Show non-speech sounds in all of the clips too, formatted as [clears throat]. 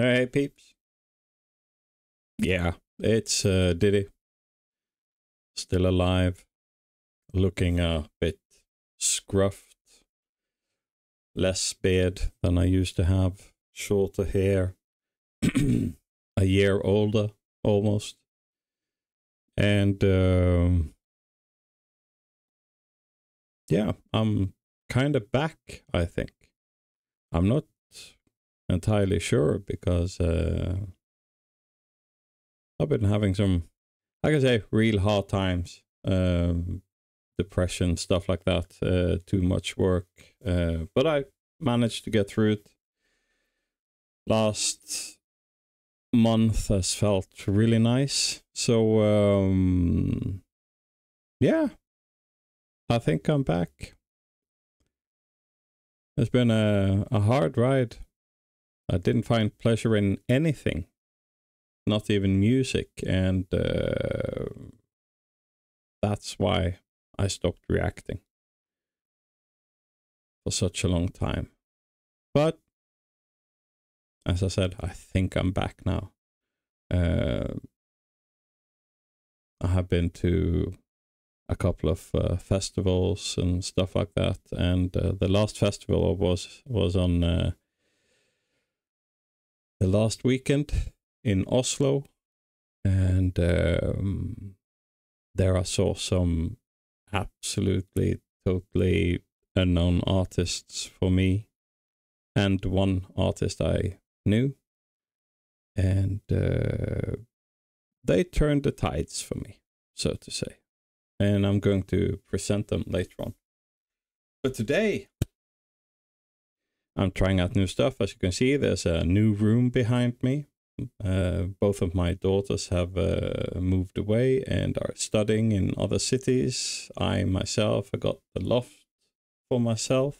Hey, peeps. Yeah, it's uh, Diddy. Still alive. Looking a bit scruffed. Less beard than I used to have. Shorter hair. [clears throat] a year older, almost. And um, yeah, I'm kind of back, I think. I'm not entirely sure because uh, I've been having some, like I say, real hard times, um, depression, stuff like that, uh, too much work. Uh, but I managed to get through it. Last month has felt really nice. So, um, yeah, I think I'm back. It's been a, a hard ride. I didn't find pleasure in anything, not even music, and uh, that's why I stopped reacting for such a long time. But as I said, I think I'm back now. Uh, I have been to a couple of uh, festivals and stuff like that. And uh, the last festival was was on uh, the last weekend in Oslo, and um, there I saw some absolutely totally unknown artists for me, and one artist I knew, and uh, they turned the tides for me, so to say and I'm going to present them later on. But today, I'm trying out new stuff. As you can see, there's a new room behind me. Uh, both of my daughters have uh, moved away and are studying in other cities. I myself, I got the loft for myself.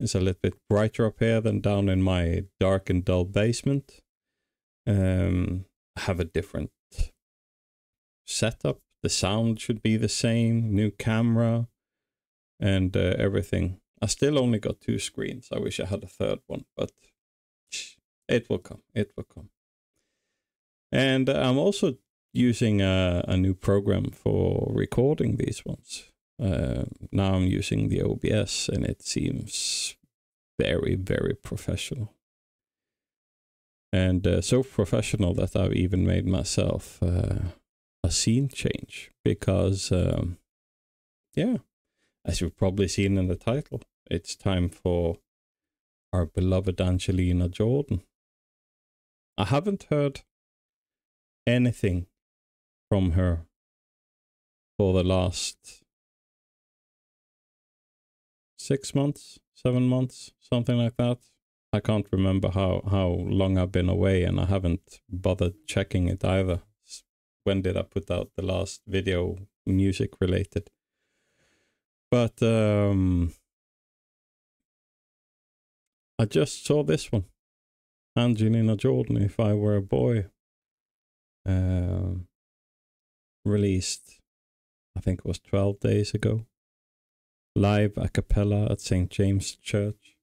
It's a little bit brighter up here than down in my dark and dull basement. Um, I have a different setup the sound should be the same, new camera, and uh, everything. I still only got two screens. I wish I had a third one, but it will come. It will come. And I'm also using a, a new program for recording these ones. Uh, now I'm using the OBS, and it seems very, very professional. And uh, so professional that I've even made myself uh, a scene change because, um, yeah, as you've probably seen in the title, it's time for our beloved Angelina Jordan. I haven't heard anything from her for the last six months, seven months, something like that. I can't remember how, how long I've been away and I haven't bothered checking it either when did I put out the last video music related. But um, I just saw this one. Angelina Jordan, If I Were a Boy. Uh, released, I think it was 12 days ago. Live a cappella at St. James Church.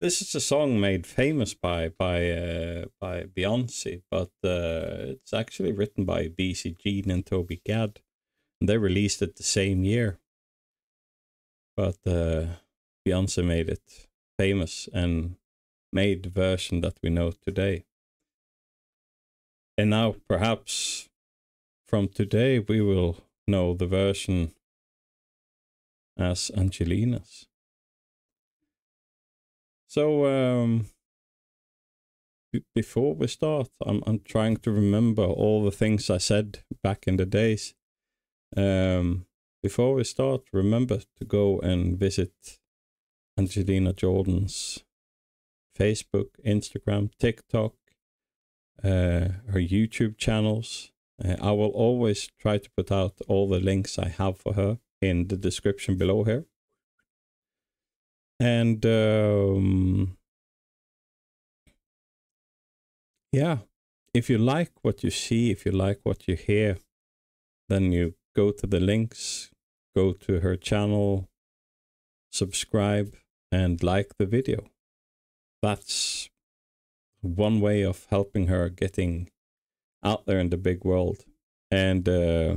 This is a song made famous by by uh, by Beyonce, but uh, it's actually written by BC Jean and Toby Gad. And they released it the same year. But uh, Beyonce made it famous and made the version that we know today. And now, perhaps from today, we will know the version as Angelina's. So um, b- before we start, I'm I'm trying to remember all the things I said back in the days. Um, before we start, remember to go and visit Angelina Jordan's Facebook, Instagram, TikTok, uh, her YouTube channels. Uh, I will always try to put out all the links I have for her in the description below here. And um, yeah, if you like what you see, if you like what you hear, then you go to the links, go to her channel, subscribe, and like the video. That's one way of helping her getting out there in the big world. And uh,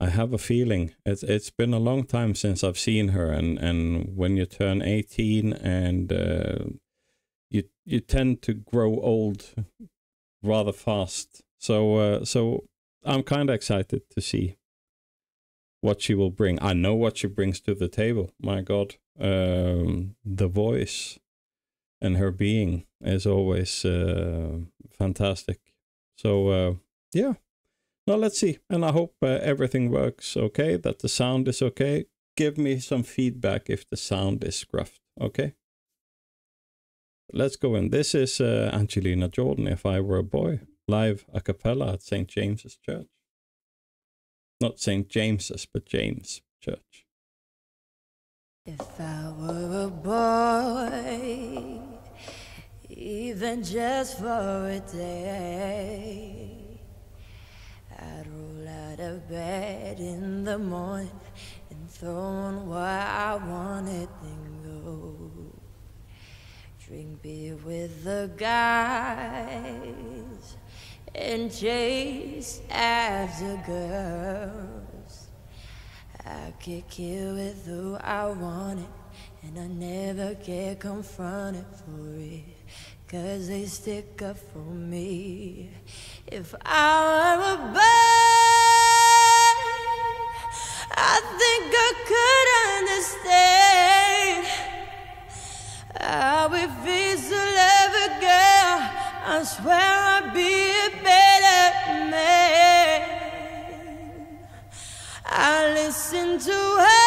I have a feeling it's it's been a long time since I've seen her, and and when you turn eighteen and uh, you you tend to grow old rather fast. So uh, so I'm kind of excited to see what she will bring. I know what she brings to the table. My God, um, the voice and her being is always uh, fantastic. So uh, yeah, now let's see, and I hope uh, everything works okay. That the sound is okay. Give me some feedback if the sound is scruffed. Okay. Let's go in. This is uh, Angelina Jordan. If I were a boy, live a cappella at St James's Church. Not St. James's, but James Church. If I were a boy, even just for a day, I'd roll out of bed in the morning and throw on what I wanted, then go drink beer with the guys and chase after girls. I could kill with who I wanted, and I never get confronted for it. Cause they stick up for me. If I were a bird, to her.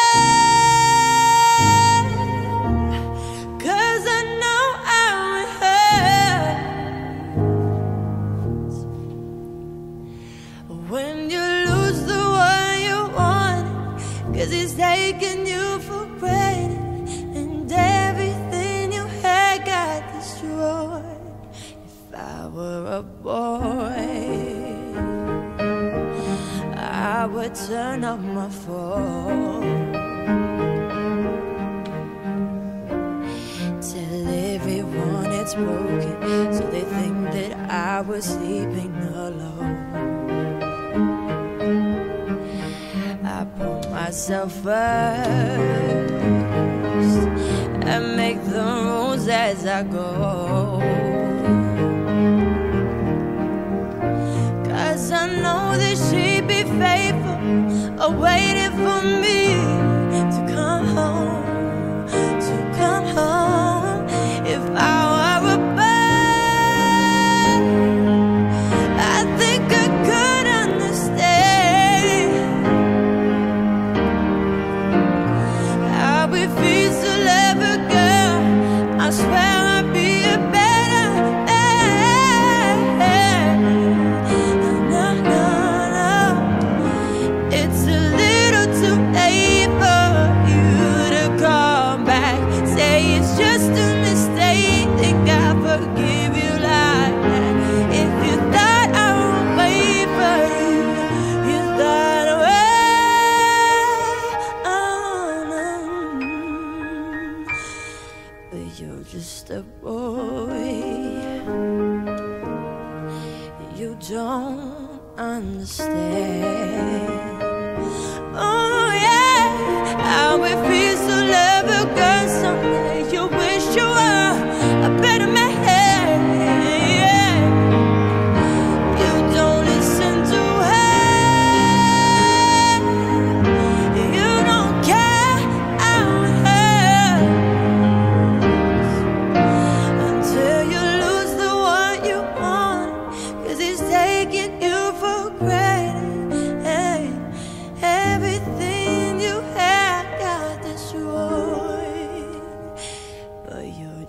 Broken, so they think that I was sleeping alone. I put myself first and make the rules as I go. Cause I know that she'd be faithful, waiting for me just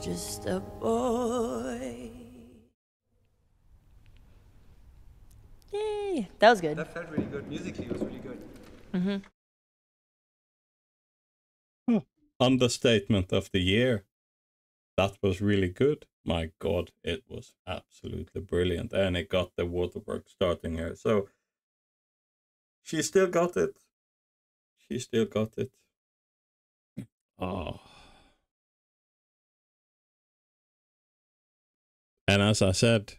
just a boy. Yay. That was good. That felt really good. Musically, it was really good. Mm-hmm. Huh. Understatement of the year. That was really good. My God, it was absolutely brilliant. And it got the waterwork starting here. So she still got it. She still got it. Oh. And as I said,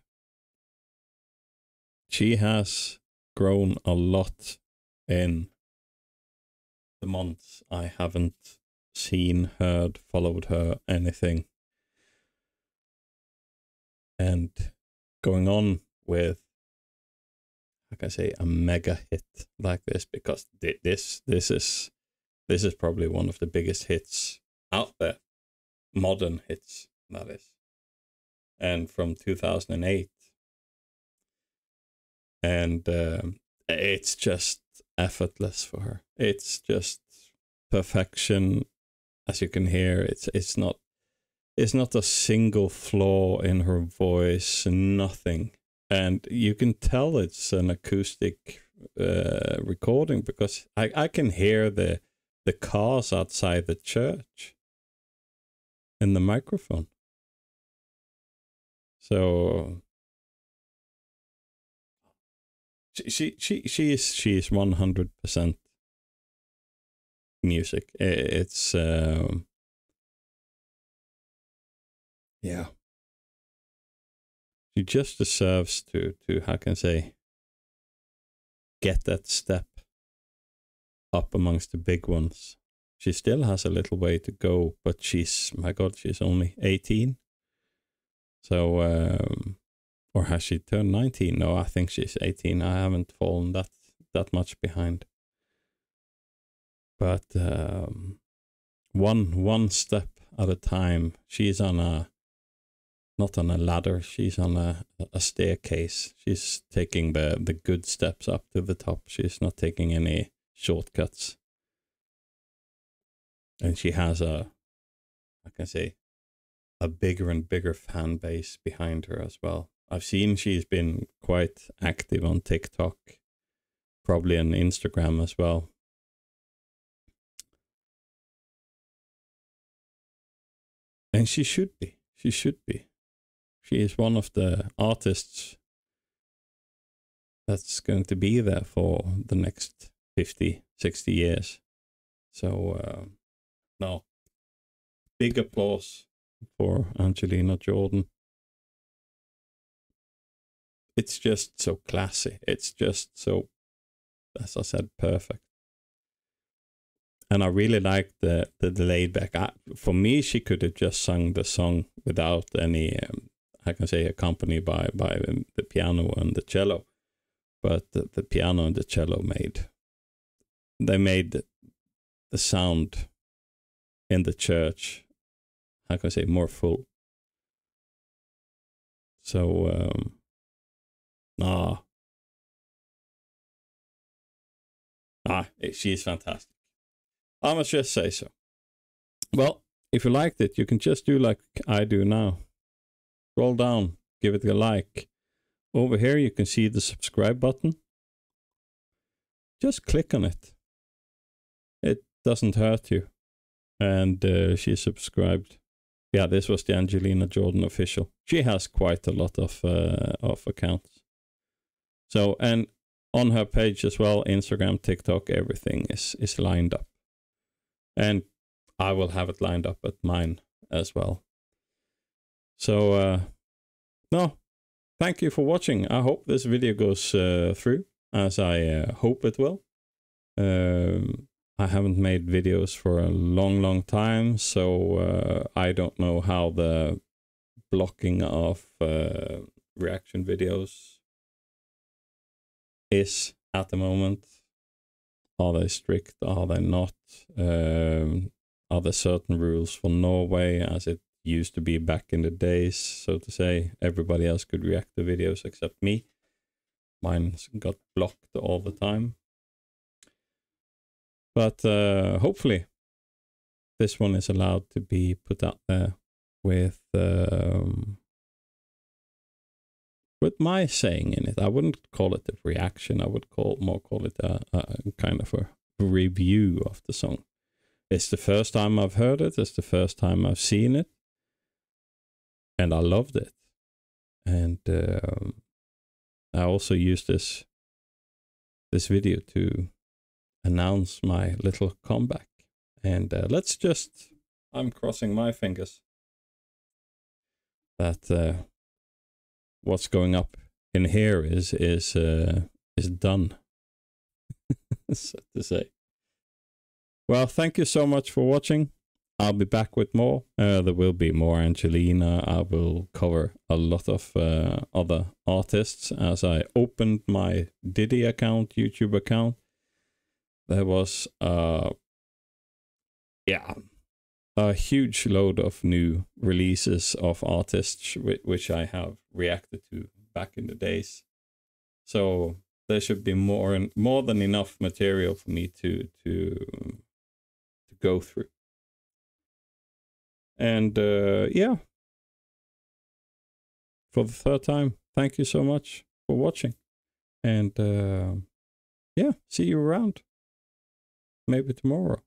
she has grown a lot in the months I haven't seen, heard, followed her, anything. And going on with, like I say, a mega hit like this, because thi- this this is this is probably one of the biggest hits out there, modern hits that is, and from two thousand and eight, and um, it's just effortless for her. It's just perfection, as you can hear. It's it's not it's not a single flaw in her voice, nothing, and you can tell it's an acoustic uh, recording because I I can hear the the cars outside the church in the microphone. So she she she, is she is one hundred percent music. It's um yeah. She just deserves to to how can I say get that step up amongst the big ones. She still has a little way to go, but she's my god, she's only eighteen. So um or has she turned 19 no i think she's 18 i haven't fallen that that much behind. But um one one step at a time. She's on a not on a ladder. She's on a a staircase. She's taking the the good steps up to the top. She's not taking any shortcuts. And she has a i can say a bigger and bigger fan base behind her as well I've seen she's been quite active on TikTok, probably on Instagram as well. And she should be. She should be. She is one of the artists that's going to be there for the next 50, 60 years. So, uh, no. Big applause for Angelina Jordan it's just so classy. It's just so, as I said, perfect. And I really like the the, the laid back. I, for me, she could have just sung the song without any, um, I can say, accompanied by by the piano and the cello. But the, the piano and the cello made, they made the sound in the church, how can I say, more full. So. Um, Ah. Ah, she is fantastic. I must just say so. Well, if you liked it, you can just do like I do now. Scroll down, give it a like. Over here, you can see the subscribe button. Just click on it. It doesn't hurt you. And uh, she subscribed. Yeah, this was the Angelina Jordan official. She has quite a lot of uh, of accounts. So and on her page as well, Instagram, TikTok, everything is is lined up. And I will have it lined up at mine as well. So uh no, thank you for watching. I hope this video goes uh, through as I uh, hope it will. Um I haven't made videos for a long, long time, so uh, I don't know how the blocking of uh, reaction videos is at the moment. Are they strict? Are they not? Um, are there certain rules for Norway as it used to be back in the days, so to say? Everybody else could react to videos except me. Mine got blocked all the time. But uh, hopefully, this one is allowed to be put out there with um, with my saying in it. I wouldn't call it a reaction. I would call more call it a, a kind of a review of the song. It's the first time I've heard it. It's the first time I've seen it, and I loved it. And um, I also used this this video to announce my little comeback. And uh, let's just, I'm crossing my fingers that uh, what's going up in here is is uh, is done, [laughs] so to say. Well, thank you so much for watching. I'll be back with more. Uh, there will be more Angelina. I will cover a lot of uh, other artists as I opened my Diddy account, YouTube account. There was, uh, yeah, a huge load of new releases of artists which I have reacted to back in the days. So there should be more and more than enough material for me to to to go through. And uh, yeah, for the third time, thank you so much for watching. And uh, yeah, see you around. Maybe tomorrow.